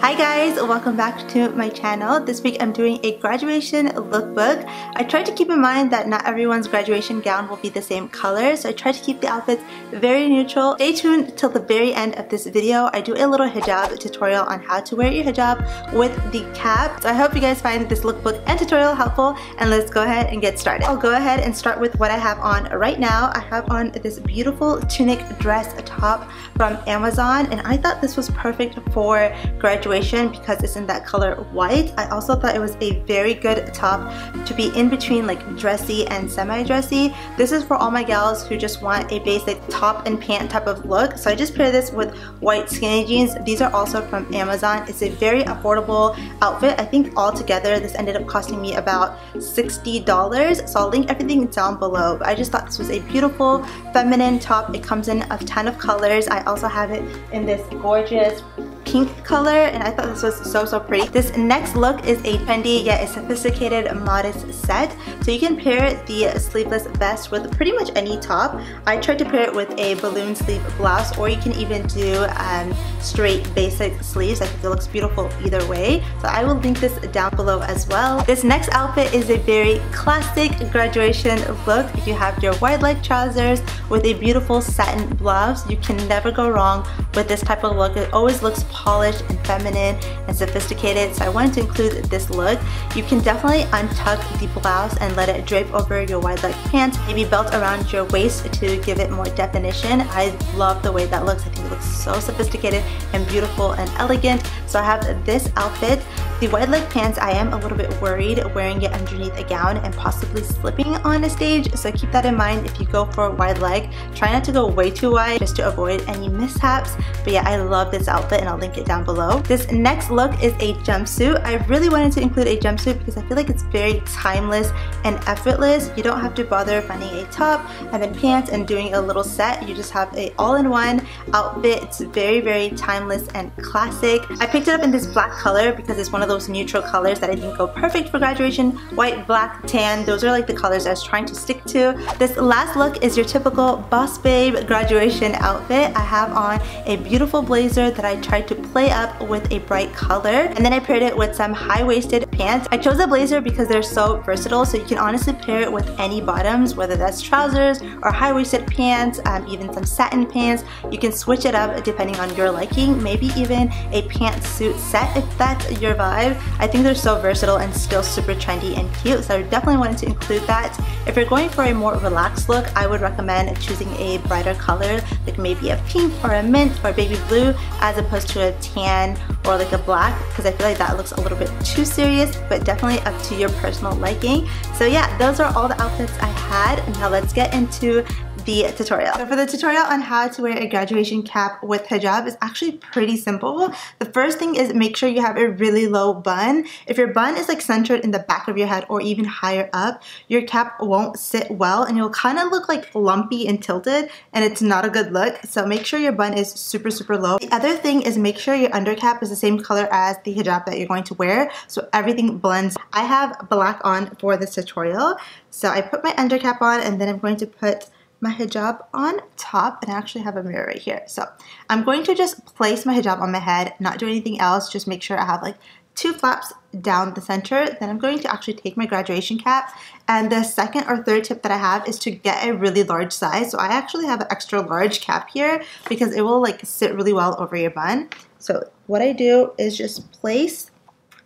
Hi guys, welcome back to my channel. This week I'm doing a graduation lookbook. I tried to keep in mind that not everyone's graduation gown will be the same color, so I tried to keep the outfits very neutral. Stay tuned till the very end of this video. I do a little hijab tutorial on how to wear your hijab with the cap. So I hope you guys find this lookbook and tutorial helpful and let's go ahead and get started. I'll go ahead and start with what I have on right now. I have on this beautiful tunic dress top from Amazon and I thought this was perfect for graduation situation because it's in that color white. I also thought it was a very good top to be in between like dressy and semi-dressy. This is for all my gals who just want a basic top and pant type of look. So I just paired this with white skinny jeans. These are also from Amazon. It's a very affordable outfit. I think altogether this ended up costing me about $60. So I'll link everything down below. But I just thought this was a beautiful feminine top. It comes in a ton of colors. I also have it in this gorgeous pink color and I thought this was so so pretty. This next look is a trendy yet a sophisticated modest set. So you can pair the sleeveless vest with pretty much any top. I tried to pair it with a balloon sleeve blouse or you can even do um, straight basic sleeves. I think it looks beautiful either way. So I will link this down below as well. This next outfit is a very classic graduation look. If you have your wide leg trousers with a beautiful satin blouse. You can never go wrong with this type of look. It always looks polished and feminine and sophisticated so I wanted to include this look. You can definitely untuck the blouse and let it drape over your wide leg pants, maybe belt around your waist to give it more definition. I love the way that looks. I think it looks so sophisticated and beautiful and elegant. So I have this outfit the wide leg pants, I am a little bit worried wearing it underneath a gown and possibly slipping on a stage, so keep that in mind if you go for a wide leg. Try not to go way too wide just to avoid any mishaps, but yeah, I love this outfit and I'll link it down below. This next look is a jumpsuit. I really wanted to include a jumpsuit because I feel like it's very timeless and effortless. You don't have to bother finding a top and then pants and doing a little set. You just have a all-in-one outfit. It's very, very timeless and classic. I picked it up in this black color because it's one of those neutral colors that I think go perfect for graduation. White, black, tan, those are like the colors I was trying to stick to. This last look is your typical boss babe graduation outfit. I have on a beautiful blazer that I tried to play up with a bright color and then I paired it with some high-waisted pants. I chose a blazer because they're so versatile so you can honestly pair it with any bottoms whether that's trousers or high-waisted pants, um, even some satin pants. You can switch it up depending on your liking, maybe even a pantsuit set if that's your vibe. I think they're so versatile and still super trendy and cute, so I definitely wanted to include that. If you're going for a more relaxed look, I would recommend choosing a brighter color, like maybe a pink or a mint or baby blue, as opposed to a tan or like a black, because I feel like that looks a little bit too serious, but definitely up to your personal liking. So yeah, those are all the outfits I had. Now let's get into the tutorial. So for the tutorial on how to wear a graduation cap with hijab is actually pretty simple. The first thing is make sure you have a really low bun. If your bun is like centered in the back of your head or even higher up, your cap won't sit well and you'll kind of look like lumpy and tilted and it's not a good look. So make sure your bun is super, super low. The other thing is make sure your undercap is the same color as the hijab that you're going to wear so everything blends. I have black on for this tutorial. So I put my undercap on and then I'm going to put my hijab on top and I actually have a mirror right here. So I'm going to just place my hijab on my head, not do anything else, just make sure I have like two flaps down the center. Then I'm going to actually take my graduation cap and the second or third tip that I have is to get a really large size. So I actually have an extra large cap here because it will like sit really well over your bun. So what I do is just place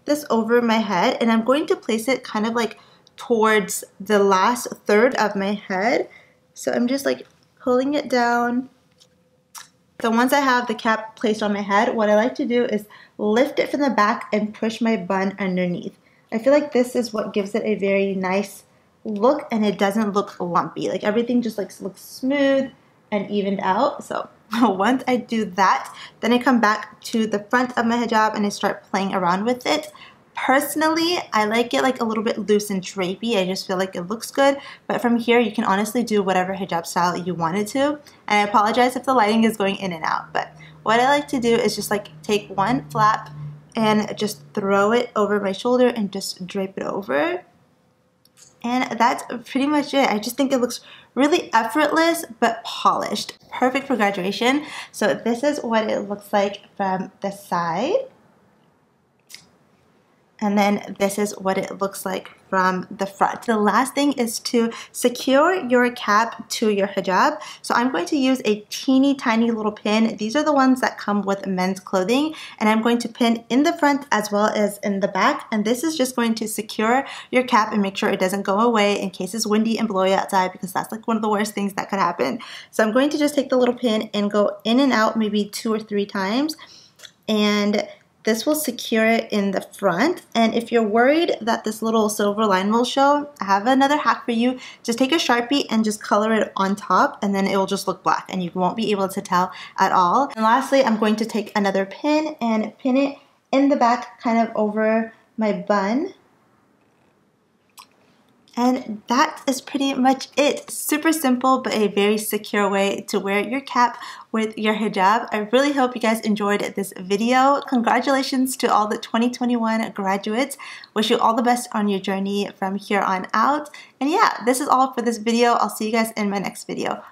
this over my head and I'm going to place it kind of like towards the last third of my head so I'm just like pulling it down. So once I have the cap placed on my head, what I like to do is lift it from the back and push my bun underneath. I feel like this is what gives it a very nice look and it doesn't look lumpy. Like everything just like looks smooth and evened out. So once I do that, then I come back to the front of my hijab and I start playing around with it. Personally, I like it like a little bit loose and drapey. I just feel like it looks good. But from here, you can honestly do whatever hijab style you wanted to. And I apologize if the lighting is going in and out. But what I like to do is just like take one flap and just throw it over my shoulder and just drape it over. And that's pretty much it. I just think it looks really effortless but polished. Perfect for graduation. So this is what it looks like from the side. And then this is what it looks like from the front. The last thing is to secure your cap to your hijab. So I'm going to use a teeny tiny little pin. These are the ones that come with men's clothing and I'm going to pin in the front as well as in the back and this is just going to secure your cap and make sure it doesn't go away in case it's windy and blowy outside because that's like one of the worst things that could happen. So I'm going to just take the little pin and go in and out maybe two or three times and this will secure it in the front. And if you're worried that this little silver line will show, I have another hack for you. Just take a Sharpie and just color it on top and then it will just look black and you won't be able to tell at all. And lastly, I'm going to take another pin and pin it in the back kind of over my bun. And that is pretty much it. Super simple, but a very secure way to wear your cap with your hijab. I really hope you guys enjoyed this video. Congratulations to all the 2021 graduates. Wish you all the best on your journey from here on out. And yeah, this is all for this video. I'll see you guys in my next video.